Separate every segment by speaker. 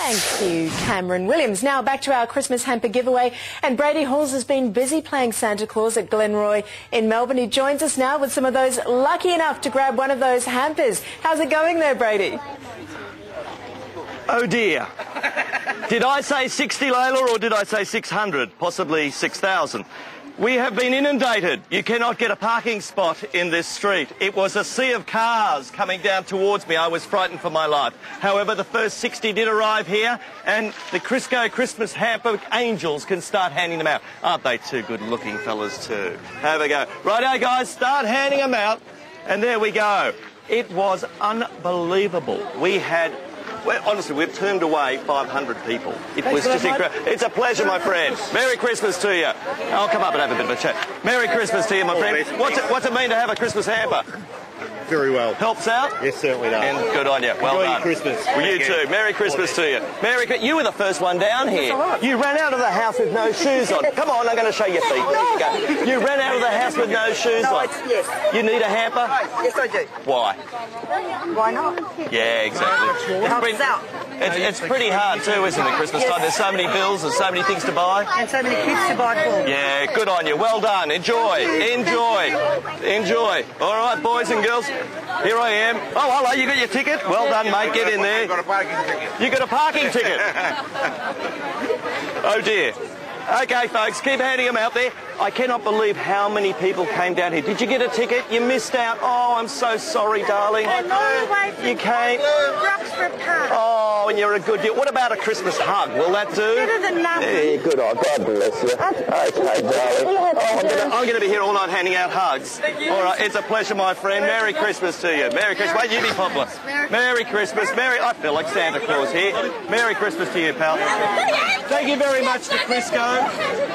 Speaker 1: Thank you, Cameron Williams. Now back to our Christmas hamper giveaway. And Brady Halls has been busy playing Santa Claus at Glenroy in Melbourne. He joins us now with some of those lucky enough to grab one of those hampers. How's it going there, Brady?
Speaker 2: Oh dear. Did I say 60, Layla, or did I say 600? Possibly 6,000. We have been inundated. You cannot get a parking spot in this street. It was a sea of cars coming down towards me. I was frightened for my life. However, the first 60 did arrive here, and the Chrisco Christmas hamper angels can start handing them out. Aren't they two good-looking fellas too? Have a go. Righto, guys, start handing them out. And there we go. It was unbelievable. We had well, honestly, we've turned away 500 people. It was just incredible. It's a pleasure, my friend. Merry Christmas to you. I'll come up and have a bit of a chat. Merry Christmas to you, my friend. What's it, what's it mean to have a Christmas hamper?
Speaker 3: Very well.
Speaker 2: Helps out?
Speaker 3: Yes, certainly does.
Speaker 2: And good on you. Well
Speaker 3: Enjoy
Speaker 2: done.
Speaker 3: your Christmas.
Speaker 2: Well, you
Speaker 3: Thank you.
Speaker 2: too. Merry Christmas to you. Merry You were the first one down here. You ran out of the house with no shoes on. Come on, I'm going to show your feet. There you go. You ran out of the house with no shoes
Speaker 4: No,
Speaker 2: on.
Speaker 4: yes.
Speaker 2: You need a hamper?
Speaker 4: Yes, I do.
Speaker 2: Why?
Speaker 4: Why not?
Speaker 2: Yeah, exactly. It's
Speaker 4: Helps
Speaker 2: pretty,
Speaker 4: out.
Speaker 2: It's, it's pretty hard too, isn't it, Christmas time? There's so many bills, there's so many things to buy.
Speaker 4: And so many kids to buy for.
Speaker 2: Yeah, good on you. Well done. Enjoy. Enjoy. Enjoy. All right, boys and girls. Here I am. Oh, hello. You got your ticket? Well done, mate. Get in there.
Speaker 3: You Got a parking ticket.
Speaker 2: You got a parking ticket. oh dear. Okay, folks, keep handing them out there. I cannot believe how many people came down here. Did you get a ticket? You missed out. Oh, I'm so sorry, darling. You came.
Speaker 4: Roxburgh Park.
Speaker 2: And you're a good deal. What about a Christmas hug? Will that do?
Speaker 4: Better than nothing.
Speaker 2: Yeah, good. Oh, God bless you. Okay, darling. I'm gonna, be here all night handing out hugs. All right, it's a pleasure, my friend. Merry Christmas to you. Merry Christmas. Wait, you be popular. Merry Christmas. Merry. I feel like Santa Claus here. Merry Christmas to you, pal. Thank you very much to Chrisco.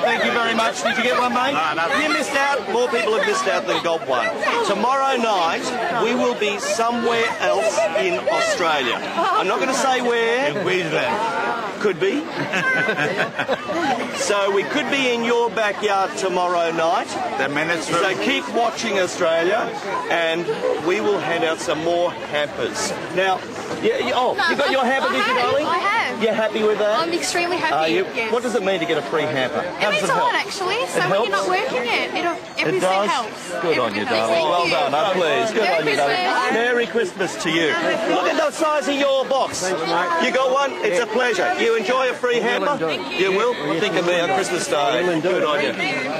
Speaker 2: Thank you very much. Did you get one, mate?
Speaker 3: No, no.
Speaker 2: You missed out. More people have missed out than got one. Tomorrow night, we will be somewhere else in Australia. I'm not going to say where.
Speaker 3: Queensland.
Speaker 2: Could be. so we could be in your backyard tomorrow night.
Speaker 3: The minutes
Speaker 2: So keep watching Australia, and we will hand out some more hampers. Now, yeah, you- oh, you got your hamper,
Speaker 5: I
Speaker 2: did you, darling?
Speaker 5: I have.
Speaker 2: You're happy with that?
Speaker 5: I'm extremely happy.
Speaker 2: Are you?
Speaker 5: yes.
Speaker 2: What does it mean to get a free hamper? How
Speaker 5: It
Speaker 2: does
Speaker 5: means
Speaker 2: it
Speaker 5: a lot, actually. So
Speaker 2: It
Speaker 5: when you're not
Speaker 2: helps?
Speaker 5: working it, it'll,
Speaker 2: It
Speaker 5: everything
Speaker 2: does?
Speaker 5: helps.
Speaker 2: Good on you,
Speaker 5: helps.
Speaker 2: darling.
Speaker 5: Thank
Speaker 2: Well
Speaker 5: you.
Speaker 2: done, oh, please. Good
Speaker 5: Merry
Speaker 2: on you, darling.
Speaker 5: Christmas.
Speaker 2: Merry Christmas to you. Look at the size of your box. You got one? It's a pleasure. You enjoy a free hamper? You will? Think of me on Christmas Day. Good on you.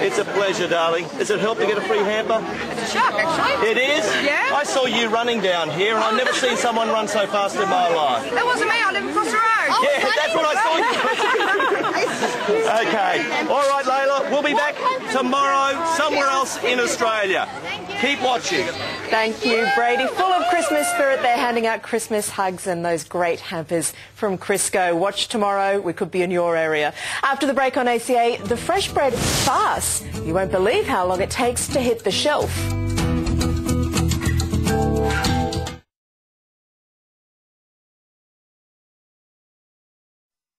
Speaker 2: It's a pleasure, darling. Does it help to get a free hamper?
Speaker 5: It's a shock, actually.
Speaker 2: It is?
Speaker 5: Yeah.
Speaker 2: I saw you running down here, and I've never seen someone run so fast in my life.
Speaker 5: It wasn't me. I live across the road.
Speaker 2: Yeah, that's what I saw you. okay. All right, Layla. We'll be back tomorrow somewhere else in Australia. Keep watching.
Speaker 1: Thank you, Brady. Full of Christmas spirit, they're handing out Christmas hugs and those great hampers from Chrisco. Watch tomorrow. We could be in your area. After the break on ACA, the fresh bread farce. You won't believe how long it takes to hit the shelf.